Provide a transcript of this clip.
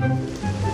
Música